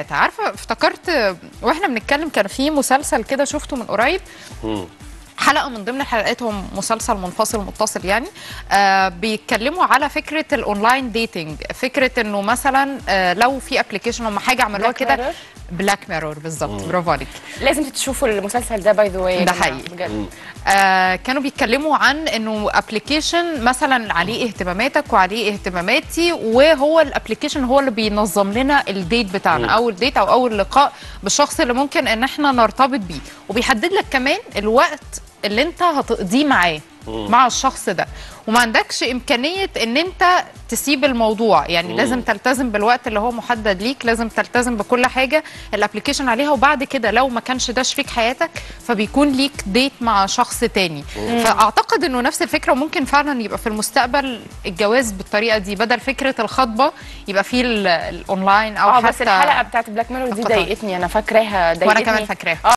انت عارفة افتكرت وإحنا بنتكلم كان في مسلسل كده شفته من قريب. حلقة من ضمن الحلقات هو مسلسل منفصل متصل يعني. آه بيتكلموا على فكرة ال online dating فكرة إنه مثلا آه لو في application هم حاجة عملوها كده؟ Black Mirror بالظبط. برافو عليك. لازم تشوفوا المسلسل ده by the way ده حقيقي. بجد. آه كانوا بيتكلموا عن إنه application مثلا عليه اهتماماتك وعليه اهتماماتي وهو ال application هو اللي بينظم لنا ال date بتاعنا اول date أو أول لقاء بالشخص اللي ممكن إن إحنا نرتبط بيه. وبيحدد لك كمان الوقت اللي أنت هتقضيه معاه. مع الشخص ده. وما عندكش إمكانية إن أنت تسيب الموضوع. يعني لازم تلتزم بالوقت اللي هو محدد ليك لازم تلتزم بكل حاجة الابلكيشن عليها. وبعد كده لو ما كانش ده شريك حياتك فبيكون ليك ديت مع شخص تاني. فأعتقد إنه نفس الفكرة وممكن فعلا يبقى في المستقبل الجواز بالطريقة دي. بدل فكرة الخطبة يبقى فيه ال- الاونلاين أو آه حتى بس الحلقة بتاعت Black Mirror دي. ضايقتني. أنا فاكراها ضايقتني وأنا كمان فاكراها.